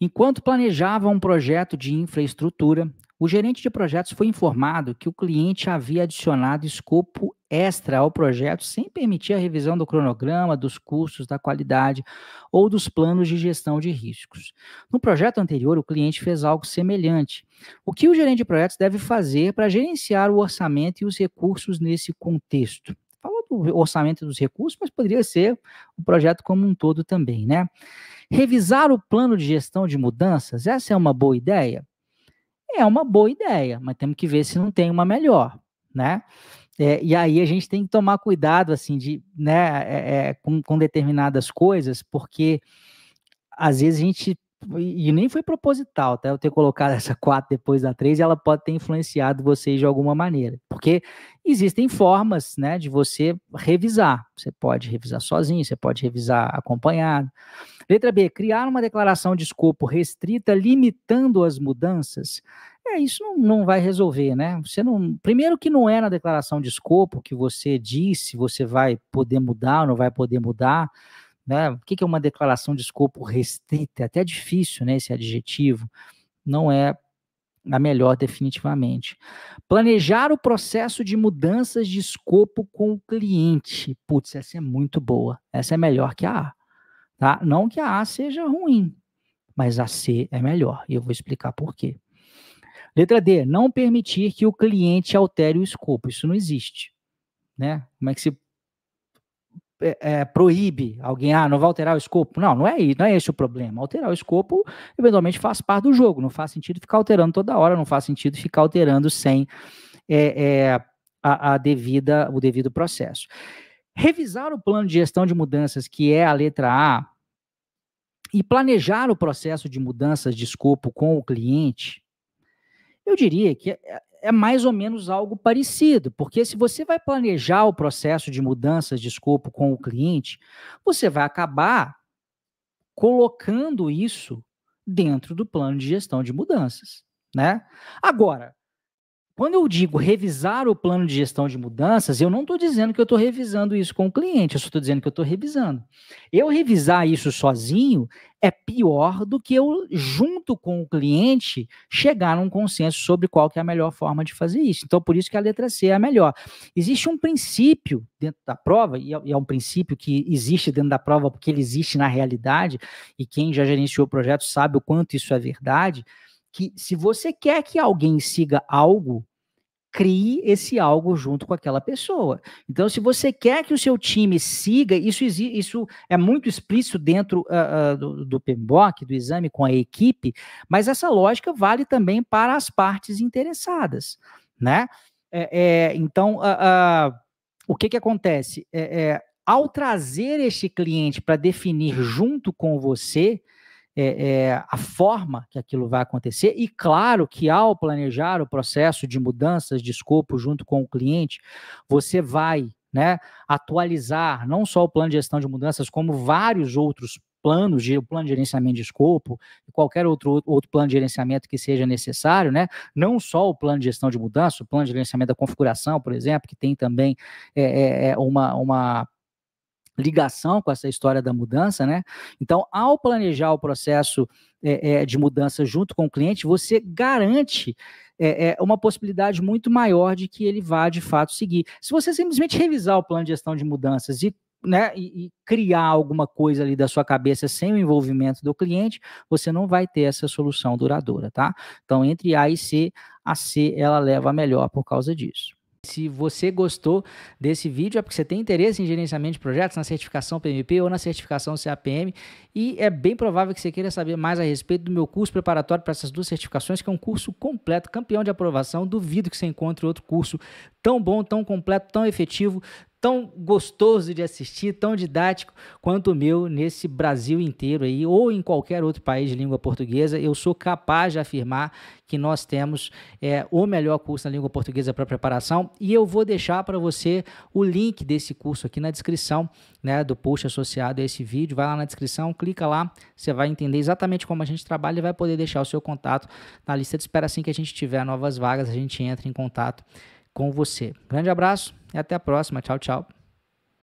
Enquanto planejava um projeto de infraestrutura, o gerente de projetos foi informado que o cliente havia adicionado escopo extra ao projeto sem permitir a revisão do cronograma, dos custos, da qualidade ou dos planos de gestão de riscos. No projeto anterior, o cliente fez algo semelhante. O que o gerente de projetos deve fazer para gerenciar o orçamento e os recursos nesse contexto? Do orçamento dos recursos, mas poderia ser o projeto como um todo também, né? Revisar o plano de gestão de mudanças, essa é uma boa ideia? É uma boa ideia, mas temos que ver se não tem uma melhor, né? É, e aí a gente tem que tomar cuidado, assim, de, né, é, é, com, com determinadas coisas, porque às vezes a gente e nem foi proposital, tá? Eu ter colocado essa 4 depois da 3 e ela pode ter influenciado vocês de alguma maneira. Porque existem formas, né, de você revisar. Você pode revisar sozinho, você pode revisar acompanhado. Letra B, criar uma declaração de escopo restrita limitando as mudanças. É, isso não, não vai resolver, né? Você não, primeiro que não é na declaração de escopo que você diz se você vai poder mudar ou não vai poder mudar. Né? O que é uma declaração de escopo restrita? É até difícil, né, esse adjetivo. Não é a melhor definitivamente. Planejar o processo de mudanças de escopo com o cliente. Putz, essa é muito boa. Essa é melhor que a A. Tá? Não que a A seja ruim, mas a C é melhor. E eu vou explicar por quê. Letra D, não permitir que o cliente altere o escopo. Isso não existe. Né? Como é que se é, é, proíbe alguém, ah, não vai alterar o escopo. Não, não é, não é esse o problema. Alterar o escopo, eventualmente, faz parte do jogo. Não faz sentido ficar alterando toda hora, não faz sentido ficar alterando sem é, é, a, a, devida, o devido processo. Revisar o plano de gestão de mudanças, que é a letra A, e planejar o processo de mudanças de escopo com o cliente, eu diria que é, mais ou menos algo parecido, porque se você vai planejar o processo de mudanças de escopo com o cliente, você vai acabar colocando isso dentro do plano de gestão de mudanças, né? Agora, quando eu digo revisar o plano de gestão de mudanças, eu não estou dizendo que eu estou revisando isso com o cliente, eu só estou dizendo que eu estou revisando. Eu revisar isso sozinho é pior do que eu, junto com o cliente, chegar num consenso sobre qual que é a melhor forma de fazer isso. Então, por isso que a letra C é a melhor. Existe um princípio dentro da prova, e é, é um princípio que existe dentro da prova porque ele existe na realidade, e quem já gerenciou o projeto sabe o quanto isso é verdade, que se você quer que alguém siga algo, crie esse algo junto com aquela pessoa. Então, se você quer que o seu time siga, isso, isso é muito explícito dentro uh, uh, do, do PMBOK, do exame com a equipe, mas essa lógica vale também para as partes interessadas, né? É, é, então, uh, o que que acontece? É, é ao trazer este cliente para definir junto com você, é, é, a forma que aquilo vai acontecer, e claro que ao planejar o processo de mudanças de escopo junto com o cliente, você vai né, atualizar não só o plano de gestão de mudanças, como vários outros planos, de, o plano de gerenciamento de escopo, qualquer outro, outro plano de gerenciamento que seja necessário, né? Não só o plano de gestão de mudança, o plano de gerenciamento da configuração, por exemplo, que tem também é, é, é uma, uma ligação com essa história da mudança, né? Então, ao planejar o processo é, é, de mudança junto com o cliente, você garante é, uma possibilidade muito maior de que ele vá de fato seguir. Se você simplesmente revisar o plano de gestão de mudanças e né, e, e, criar alguma coisa ali da sua cabeça sem o envolvimento do cliente, você não vai ter essa solução duradoura, tá? Então, entre A e C, a C ela leva a melhor por causa disso. Se você gostou desse vídeo, é porque você tem interesse em gerenciamento de projetos, na certificação PMP ou na certificação CAPM, e é bem provável que você queira saber mais a respeito do meu curso preparatório para essas duas certificações, que é um curso completo, campeão de aprovação. Duvido que você encontre outro curso tão bom, tão completo, tão efetivo, tão gostoso de assistir, tão didático quanto o meu nesse Brasil inteiro aí, ou em qualquer outro país de língua portuguesa. Eu sou capaz de afirmar que nós temos é, o melhor curso na língua portuguesa para preparação e eu vou deixar para você o link desse curso aqui na descrição né, do post associado a esse vídeo. Vai lá na descrição, clica lá, você vai entender exatamente como a gente trabalha e vai poder deixar o seu contato na lista de espera assim que a gente tiver novas vagas, a gente entra em contato com você. Grande abraço e até a próxima. Tchau, tchau.